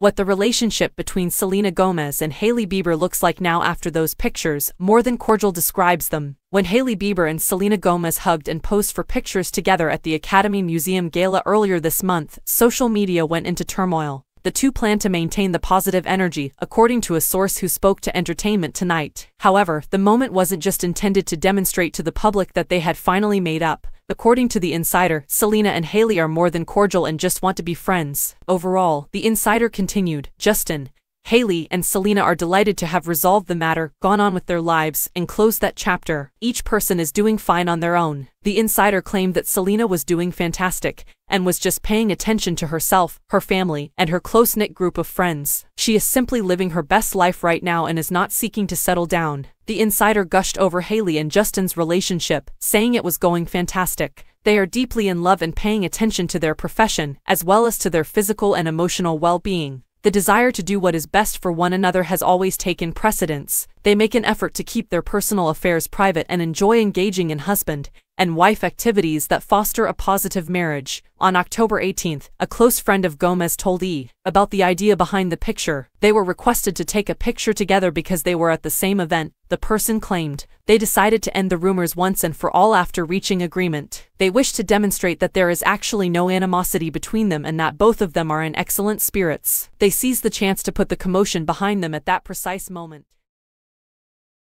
What the relationship between Selena Gomez and Hailey Bieber looks like now after those pictures, more than cordial describes them. When Hailey Bieber and Selena Gomez hugged and posed for pictures together at the Academy Museum Gala earlier this month, social media went into turmoil. The two plan to maintain the positive energy, according to a source who spoke to Entertainment Tonight. However, the moment wasn't just intended to demonstrate to the public that they had finally made up. According to The Insider, Selena and Hailey are more than cordial and just want to be friends. Overall, The Insider continued, Justin, Hailey and Selena are delighted to have resolved the matter, gone on with their lives, and closed that chapter. Each person is doing fine on their own. The insider claimed that Selena was doing fantastic, and was just paying attention to herself, her family, and her close-knit group of friends. She is simply living her best life right now and is not seeking to settle down. The insider gushed over Hailey and Justin's relationship, saying it was going fantastic. They are deeply in love and paying attention to their profession, as well as to their physical and emotional well-being. The desire to do what is best for one another has always taken precedence. They make an effort to keep their personal affairs private and enjoy engaging in husband and wife activities that foster a positive marriage. On October 18th, a close friend of Gomez told E! about the idea behind the picture. They were requested to take a picture together because they were at the same event, the person claimed. They decided to end the rumors once and for all after reaching agreement. They wish to demonstrate that there is actually no animosity between them and that both of them are in excellent spirits. They seized the chance to put the commotion behind them at that precise moment.